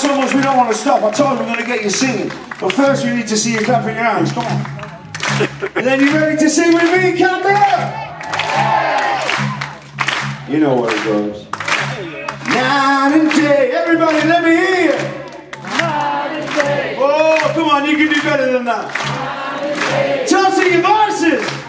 So much we don't want to stop. I told you we're going to get you singing. But first we need to see you clapping your hands. Come on. and then you ready to sing with me, Canberra? You know where it goes. Night and day. Everybody, let me hear you. Night and day. Oh, come on, you can do better than that. Chelsea, voices.